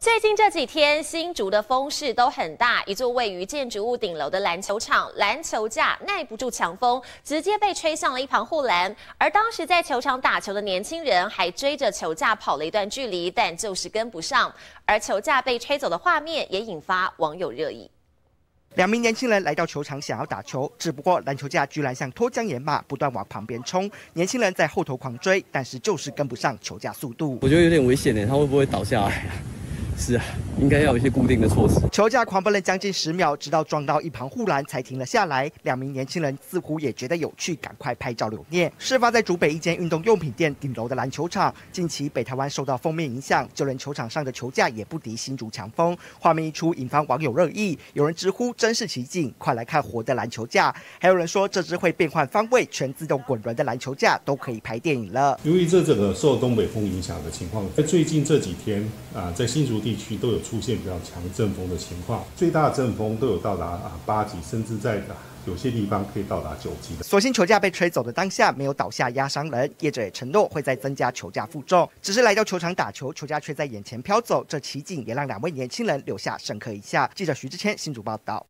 最近这几天，新竹的风势都很大。一座位于建筑物顶楼的篮球场，篮球架耐不住强风，直接被吹向了一旁护栏。而当时在球场打球的年轻人还追着球架跑了一段距离，但就是跟不上。而球架被吹走的画面也引发网友热议。两名年轻人来到球场想要打球，只不过篮球架居然像脱缰野马，不断往旁边冲。年轻人在后头狂追，但是就是跟不上球架速度。我觉得有点危险呢，他会不会倒下来？是啊，应该要有一些固定的措施。球架狂奔了将近十秒，直到撞到一旁护栏才停了下来。两名年轻人似乎也觉得有趣，赶快拍照留念。事发在竹北一间运动用品店顶楼的篮球场。近期北台湾受到封面影响，就连球场上的球架也不敌新竹强风。画面一出，引发网友热议，有人直呼真是奇景，快来看活的篮球架。还有人说这只会变换方位、全自动滚轮的篮球架都可以拍电影了。由于这整个受东北风影响的情况，在最近这几天啊，在新竹。地区都有出现比较强阵风的情况，最大阵风都有到达啊八级，甚至在有些地方可以到达九级的。所幸球架被吹走的当下没有倒下压伤人，业者也承诺会再增加球架负重。只是来到球场打球，球架却在眼前飘走，这奇景也让两位年轻人留下深刻印象。记者徐志谦新主报道。